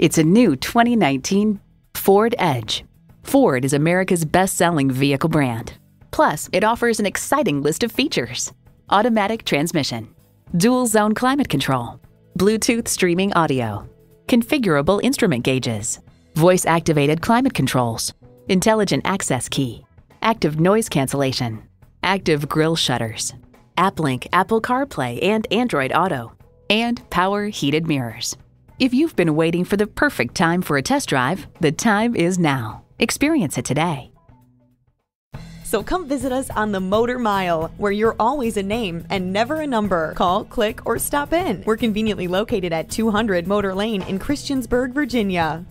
It's a new 2019 Ford Edge. Ford is America's best selling vehicle brand. Plus, it offers an exciting list of features automatic transmission, dual zone climate control, Bluetooth streaming audio, configurable instrument gauges, voice activated climate controls, intelligent access key, active noise cancellation, active grille shutters, AppLink Apple CarPlay and Android Auto, and power heated mirrors. If you've been waiting for the perfect time for a test drive, the time is now. Experience it today. So come visit us on the Motor Mile, where you're always a name and never a number. Call, click, or stop in. We're conveniently located at 200 Motor Lane in Christiansburg, Virginia.